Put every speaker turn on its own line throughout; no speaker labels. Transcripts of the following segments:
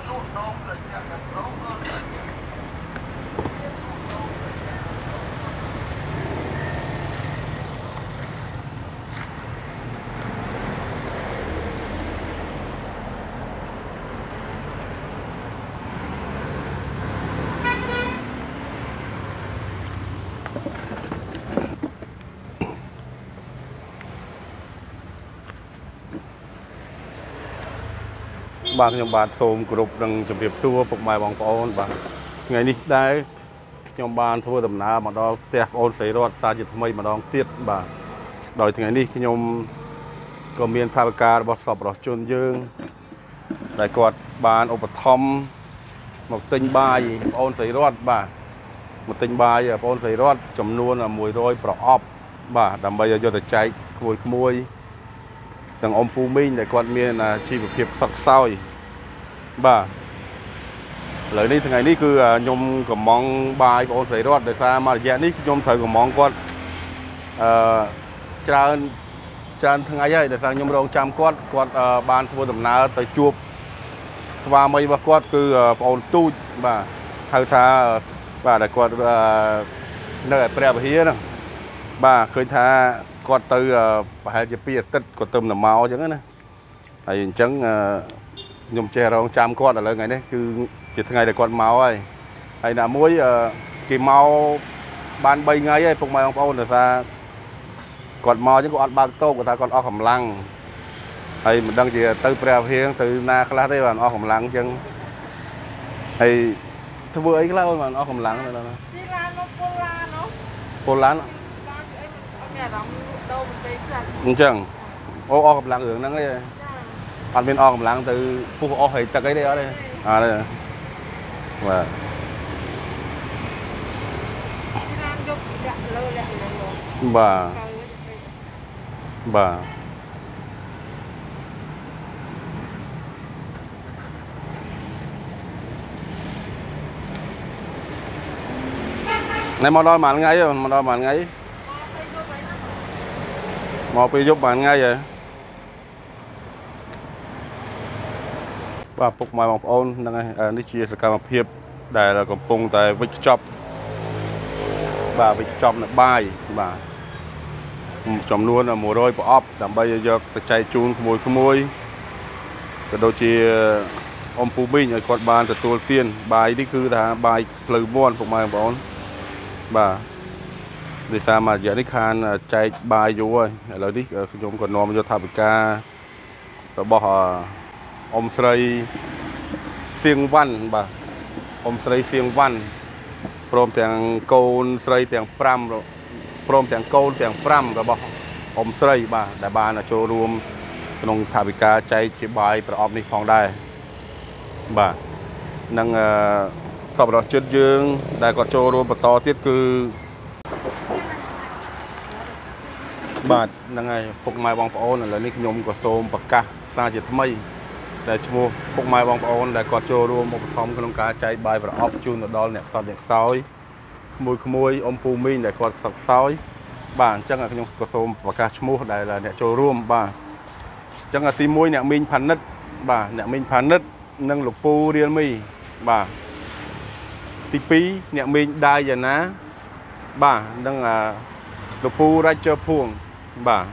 I don't know that I have no other. បាទខ្ញុំបាទសូមគោរពនិងជម្រាបសួរពុកម៉ែបងប្អូនបាទថ្ងៃនេះដែរខ្ញុំបានធ្វើដំណើរមកដល់ផ្ទះបងអូនស្រីរតសាជាថ្មីម្ដងទៀតបាទដោយថ្ងៃនេះខ្ញុំក៏មានថាវិការរបស់សពរស់ជនយើង ដែលគាត់បានឧបត្ថម្ភមកទិញបាយបងអូនស្រីរតបាទមកទិញបាយបងអូនស្រីរតចំនួន100ប្រអប់ បាទដើម្បីឲ្យយកទៅចែកក្មួយក្មួយទាំងអ៊ំពូមីងដែលគាត់មានជីវភាពខ្សត់ខ្សោយ បាទឥឡូវនេះថ្ងៃនេះគឺខ្ញុំកំងបាយបងអូនស្រីរតដោយសារមួយរយៈនេះខ្ញុំត្រូវកំងគាត់អឺច្រើនច្រើនថ្ងៃហើយដោយសារខ្ញុំរងចាំគាត់គាត់បានធ្វើដំណើរទៅជួបស្វាមីរបស់គាត់គឺបងអូនទូចបាទហៅថាបាទដែលគាត់នៅឯព្រះវិហារហ្នឹងបាទឃើញថាគាត់ទៅប្រហែលជា2អាទិត្យគាត់ទៅតែមកអញ្ចឹងណាហើយអញ្ចឹង ខ្ញុំចេះរងចាំគាត់ឥឡូវថ្ងៃនេះគឺជាថ្ងៃដែលគាត់មកហើយហើយណាមួយគេមកបាន3ថ្ងៃហើយពុកម៉ែបងប្អូនដោយសារគាត់មកអញ្ចឹងគាត់អត់បើកតូបគាត់ថាគាត់អស់កម្លាំងហើយមិនដឹងជាទៅព្រះវិហារទៅណាខ្លះទេបាទអស់កម្លាំងអញ្ចឹងហើយធ្វើអីខ្លះអូនបាទអស់កម្លាំងទៅណា
ទីឡានមកពលឡានអូ
ពលឡាន
បានអីអត់មានអារម្មណ៍ដូរបន្តិចខ្លះ
អញ្ចឹងអូអស់កម្លាំងរឿងហ្នឹងទេ អត់មានអស់កម្លាំងទៅពុះអស់ហើយទឹកអីទេអត់ទេអត់ទេបាទ
ឡានយកលាក់លើលាក់លើ
បាទបាទណែមកដល់មួយថ្ងៃមកដល់មួយថ្ងៃមកពេលយប់មួយថ្ងៃហ៎ បាទពុកម៉ែបងប្អូនហ្នឹងហើយនេះជាសកម្មភាព ដែលកំពុងតែវិច្ចខ្ចប់បាទវិច្ចខ្ចប់នៅបាយបាទចំនួន100ប្រអប់ដើម្បីយកទៅចែកជូនក្មួយក្មួយក៏ដូចជាអ៊ំពូមីងឲ្យគាត់បានទទួលទានបាយនេះគឺថាបាយផ្លូវមាន់ពុកម៉ែបងប្អូនបាទដោយសារមួយរយៈនេះខានចែកបាយយូរហើយឥឡូវនេះខ្ញុំក៏នាំយកថាវិការរបស់ អ៊ំស្រីសៀងវ៉ាន់បាទអ៊ំស្រីសៀងវ៉ាន់ព្រមទាំងកូនស្រីទាំង5ព្រមទាំងកូនទាំង5របស់អ៊ំស្រីបាទដែលបានចូលរួមក្នុងថាវិការចែកជាបាយប្រអប់នេះផងដែរបាទនឹងសប្បុរសជនយើង ដែលគាត់ចូលរួមបន្តទៀតគឺបាទហ្នឹងហើយពុកម៉ែបងប្អូនឥឡូវនេះខ្ញុំក៏សូមប្រកាសសារជាថ្មី ដែលឈ្មោះពុកម៉ែបងប្អូនដែលគាត់ចូលរួមឧបត្ថម្ភក្នុងការចែកបាយប្រអប់ជូនទៅដល់អ្នកខ្សត់អ្នកខ្សោយក្មួយក្មួយអ៊ំពូមីងដែលគាត់ខ្សត់ខ្សោយបាទអញ្ចឹងខ្ញុំក៏សូមប្រកាសឈ្មោះដែលអ្នកចូលរួមបាទអញ្ចឹងទី1អ្នកមីងផានិតបាទអ្នកមីងផានិតនិងលោកពូរៀលមីបាទទី2អ្នកមីងដាយយ៉ាណាបាទនិងលោកពូរាជភួងបាទ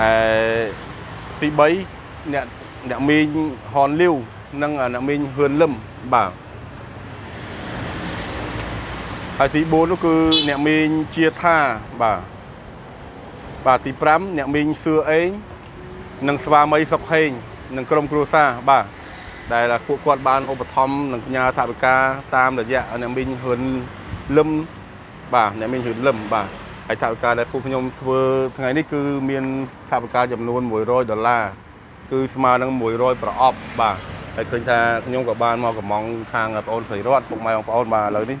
អឺទី3 អ្នកអ្នកមីងហនលាវនិងអ្នកមីងហ៊ឿនលឹមបាទហើយទី4នោះគឺអ្នកមីងជាថាបាទបាទទី5អ្នកមីងសឿអេងនិងស្វាមីសុកហេងនិងក្រុមគ្រួសារបាទដែលពួកគាត់បានឧបត្ថម្ភនិងផ្ញើថវិកាតាមរយៈអ្នកមីងហ៊ឿនលឹមបាទអ្នកមីងហ៊ឿនលឹមបាទហើយថវិកាដែលពួកខ្ញុំធ្វើថ្ងៃនេះគឺមានថវិកាចំនួន100ដុល្លារ គឺស្មើនឹង100ប្រអប់បាទហើយឃើញថាខ្ញុំក៏បានមកកំងខាងបងអូនស្រីរតពុកម៉ែបងប្អូនបាទឥឡូវនេះ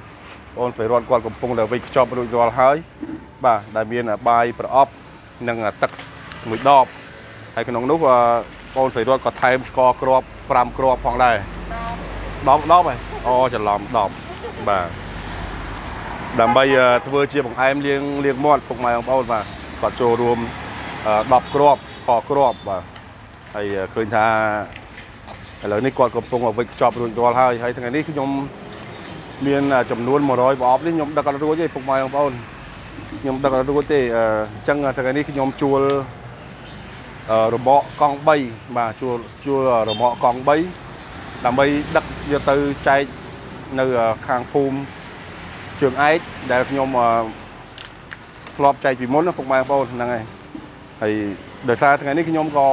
បងអូនស្រីរតគាត់កំពុងតែវិចខ្ចប់រួចរាល់ហើយបាទដែលមានបាយប្រអប់និងទឹកមួយដបហើយក្នុងនោះបងអូនស្រីរតក៏ថែមស្ករគ្រាប់5គ្រាប់ផងដែរ10 10ហ៎អូច្រឡំ10បាទដើម្បីធ្វើជាបង្អែមលៀងលៀងមាត់ពុកម៉ែបងប្អូនបាទគាត់ចូលរួម10គ្រាប់ស្ករគ្រាប់បាទ ហើយឃើញថាឥឡូវនេះគាត់កំពុងឲ្យវិចខ្ចប់រួចរាល់ហើយហើយថ្ងៃនេះខ្ញុំមានចំនួន100ប្រអប់នេះខ្ញុំដឹកអត់រួចទេពុកម៉ែបងប្អូនខ្ញុំដឹកអត់រួចទេអញ្ចឹងថ្ងៃនេះខ្ញុំជួលរបកកង់3បាទជួលជួលរបកកង់3ដើម្បីដឹកយកទៅចែកនៅខាងភូមិជើងឯកដែលខ្ញុំធ្លាប់ចែកពីមុនណាពុកម៉ែបងប្អូនហ្នឹងហើយហើយដោយសារថ្ងៃនេះខ្ញុំក៏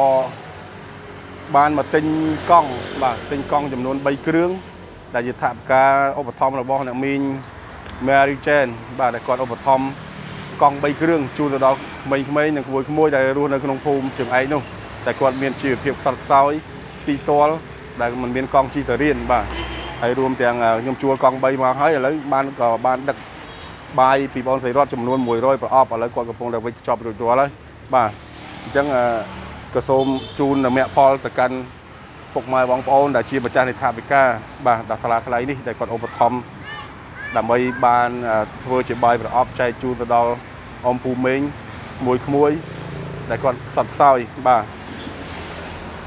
បានមកទិញកង់បាទទិញកង់ចំនួន3គ្រឿងដែលជាថវិកាឧបត្ថម្ភរបស់អ្នកមីង Mary Jane បាទដែលគាត់ឧបត្ថម្ភកង់3គ្រឿងជូនទៅដល់ក្មេងៗនិងក្មួយក្មួយដែលរស់នៅក្នុងភូមិជើងឯកនោះតែគាត់មានជីវភាពខ្សត់ខ្សោយទីទាល់ដែលមិនមានកង់ជិះទៅរៀនបាទហើយរួមទាំងខ្ញុំជួលកង់3មកហើយឥឡូវបានក៏បានដឹកបាយពីបងស្រីរតចំនួន100ប្រអប់ឥឡូវគាត់កំពុងតែវិចចប់រួចរាល់ហើយបាទអញ្ចឹង ក៏សូមជូនមគ្គផលទៅកាន់ពុកម៉ែបងប្អូនដែលជាម្ចាស់នៃថាវិការបាទដល់ថ្លាថ្លៃនេះដែលគាត់ឧបត្ថម្ភដើម្បីបានធ្វើជាបាយប្រអប់ចែកជូនទៅដល់អមពូមេងមួយក្មួយដែលគាត់ខ្សត់ខ្សោយបាទ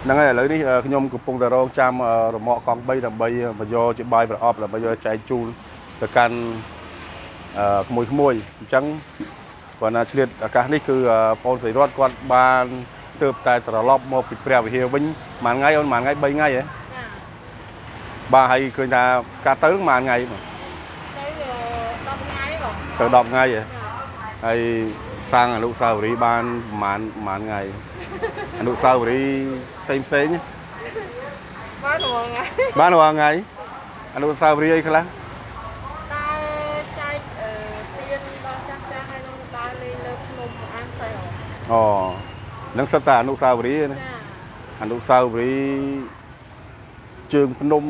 ហ្នឹងហើយឥឡូវនេះខ្ញុំកំពុងតែរងចាំរមាក់កង់3ដើម្បីមកយកជាបាយប្រអប់ដើម្បីយកចែកជូនទៅកាន់ក្មួយក្មួយអញ្ចឹងគាត់ណាឆ្លៀតឱកាសនេះគឺបងស្រីរតគាត់បាន ទើបតែត្រឡប់មកពីព្រះវិហារវិញមួយថ្ងៃអូនមួយថ្ងៃ3ថ្ងៃហ៎ចាបាទហើយឃើញថាការទៅមួយថ្ងៃបង
ទៅ10ថ្ងៃបង
ទៅ10ថ្ងៃហ៎ហើយសាងអនុស្សាវរីយ៍បានប្រហែលប្រហែលថ្ងៃអនុស្សាវរីយ៍ផ្សេងផ្សេង
បានរាល់ថ្ងៃ
បានរាល់ថ្ងៃអនុស្សាវរីយ៍អីខ្លះអូនឹ ងសិតតែអនុស្សាវរីយ៍ណាអនុស្សាវរីយ៍ជើងភ្នំ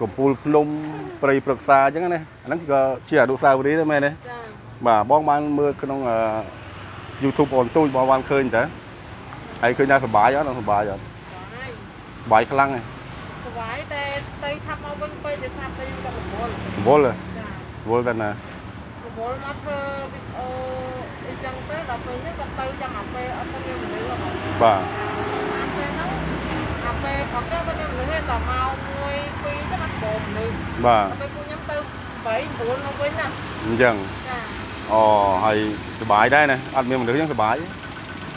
កំពូលភ្នំព្រៃព្រឹក្សាអញ្ចឹងណាអាហ្នឹងក៏ជាអនុស្សាវរីយ៍ដែរមែនទេចាបាទបងបានមើលក្នុង YouTube អូនទូចបងបានឃើញតើហើយឃើញថាសុបាយអត់សុបាយអត់សុបាយខ្លាំងហ៎
សុបាយតែទៅឆាប់មកវិញពេលទៅឆាប់ទៅក៏រវល់
រវល់ចារវល់តែណា
រវល់មកធ្វើវីដេអូ អីចឹងទៅដល់ពេលនេះក៏ទៅចឹងអាពេលអត់ទៅមានមនុស្សហ្នឹង
បាទ
អាពេលហ្នឹងអាពេលផងទៅក៏មានមនុស្សតែមកមួយពីរទៅអត់បងមនុស្ស
បាទ
ពេលពួកខ្ញុំទៅ8 9មកវិញណា
អញ្ចឹងចាអូហើយសុបាយដែរណាអត់មានមនុស្សចឹងសុបាយ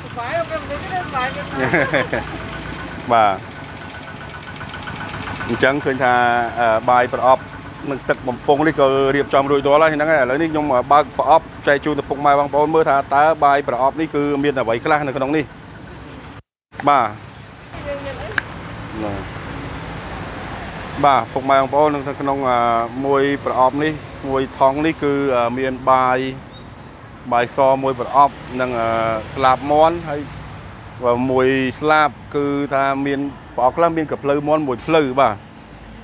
សុបាយអត់មានមនុស្សទេសុបាយ
បាទអញ្ចឹងឃើញថាបាយប្រអប់ នឹងទឹកបំពង់នេះក៏រៀបចំរួចរាល់ហើយហ្នឹងហើយឥឡូវនេះខ្ញុំបើកប្រអប់ចែកជូនទៅពុកម៉ែបងប្អូនមើលថាតើបាយប្រអប់នេះគឺមានអ្វីខ្លះនៅក្នុងនេះបាទបាទពុកម៉ែបងប្អូននៅក្នុងមួយប្រអប់នេះមួយថងនេះគឺមានបាយបាយសមួយប្រអប់និងស្លាបមន់ហើយមួយស្លាបគឺថាមានប្រអប់ខ្លះមានកាភ្លៅមន់មួយភ្លៅបាទ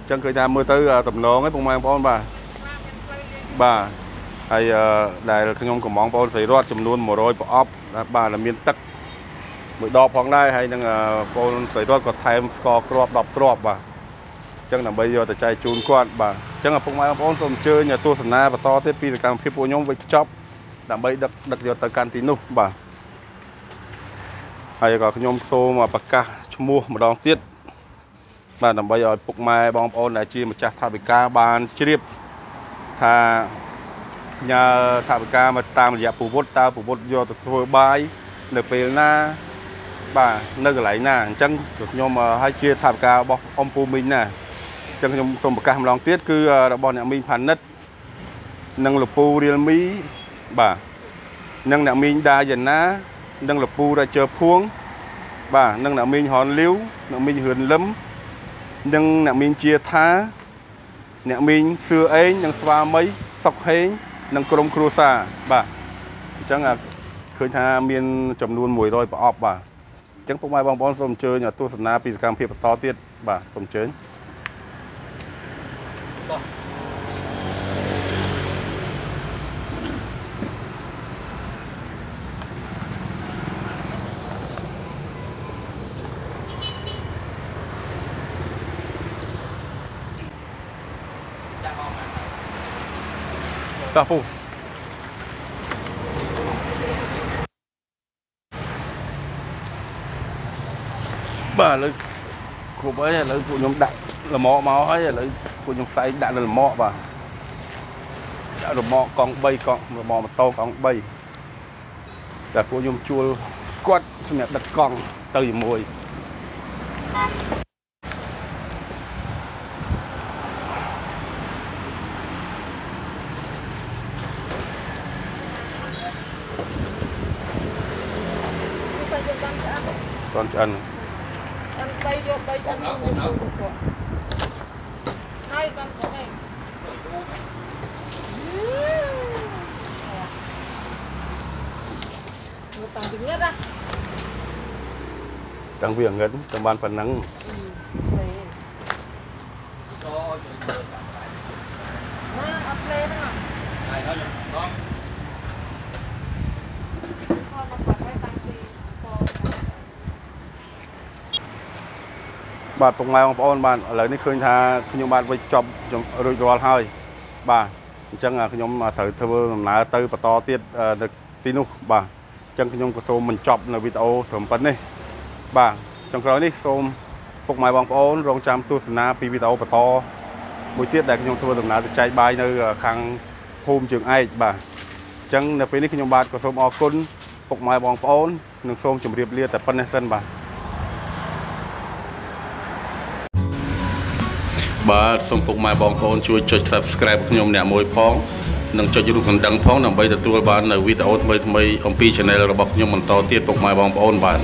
ចឹងឃើញថាមើលទៅតំណងឯងបងប្អូនបាទបាទហើយដែលខ្ញុំកំងបងប្អូនស្រីរតចំនួន100ប្រអប់បាទដែលមានទឹកមួយដបផងដែរហើយនឹងបងប្អូនស្រីរតក៏ថែមស្ករគ្រាប់10គ្រាប់បាទចឹងដើម្បីយកទៅចែកជូនគាត់បាទចឹងឪពុកម៉ែបងប្អូនសូមអញ្ជើញទស្សនាបន្តទៀតពីសកម្មភាពពួកខ្ញុំវិច្ចប់ដើម្បីដឹកដឹកយកទៅកាន់ទីនោះបាទហើយក៏ខ្ញុំសូមប្រកាសឈ្មោះម្ដងទៀត បាទដើម្បីឲ្យពុកម៉ែបងប្អូនដែលជាម្ចាស់ថាវិការបានជ្រាបថាញើថាវិការមកតាមរយៈពវុទ្ធតើពវុទ្ធយកទៅធ្វើបាយនៅពេលណាបាទនៅកន្លែងណាអញ្ចឹងខ្ញុំឲ្យជាថាវិការរបស់អ៊ំពូមីងណាអញ្ចឹងខ្ញុំសូមប្រកាសម្ដងទៀតគឺរបស់អ្នកមីងផានិតនិងលពូរៀលមីបាទនិងអ្នកមីងដាយ៉ាណា និងលពូរាជើភួង បាទនិងអ្នកមីងហនលាវអ្នកមីងរឿនលឹម និងអ្នកមីងជាថាអ្នកមីងសឿអេងនិងស្វាមីសុកហេងនិងក្រុមគ្រួសារបាទអញ្ចឹងឃើញថាមានចំនួន100ប្រអប់បាទអញ្ចឹងពុកម៉ែបងប្អូនសូមអញ្ជើញទស្សនាពីសកម្មភាពបន្តទៀតបាទសូមអញ្ជើញ តោះពូបាទលើគ្រប់ហើយឥឡូវពួកខ្ញុំដាក់លម្អមកហើយឥឡូវពួកខ្ញុំផ្សាយដាក់នៅលម្អបាទដាក់លម្អកង់3កង់លម្អម៉ូតូកង់3តែពួកខ្ញុំជួលគាត់សម្រាប់ដឹកកង់ទៅជាមួយ
ទៅយកបានឆ្អិ ន
តន់ឆ្អិន
អិន3យក3អិនយកទៅគាត់ហើយកាន់គាត់ឯងមើលតាំងពីងឹតណា
តាំងវាងឹតតាមបានប៉ុណ្ណឹង
ណាអត់លេហ្នឹងហើយហើយបងគាត់មកបាត់ហើយតាំងពីបង
បាទពុកម៉ែបងប្អូនបាទឥឡូវនេះឃើញថាខ្ញុំបានវិចចប់ខ្ញុំរួចរាល់ហើយបាទអញ្ចឹងខ្ញុំត្រូវធ្វើដំណើរទៅបន្តទៀតនៅទីនោះបាទអញ្ចឹងខ្ញុំក៏សូមបញ្ចប់នៅវីដេអូត្រឹមប៉ុណ្្នេះបាទចុងក្រោយនេះសូមពុកម៉ែបងប្អូនរងចាំទស្សនាពីវីដេអូបន្តមួយទៀតដែលខ្ញុំធ្វើដំណើរទៅចែកបាយនៅខាងភូមិជើងឯកបាទអញ្ចឹងនៅពេលនេះខ្ញុំបាទក៏សូមអរគុណពុកម៉ែបងប្អូននិងសូមជម្រាបលាតែប៉ុណ្្នេះសិនបាទ បាទសូមពុកម៉ែបងប្អូនជួយចុច Subscribe ខ្ញុំអ្នកមួយផងនិងចុចរូបកណ្ដឹងផងដើម្បីទទួលបាននៅវីដេអូថ្មីៗអំពី Channel របស់ខ្ញុំបន្តទៀតពុកម៉ែបងប្អូនបាទ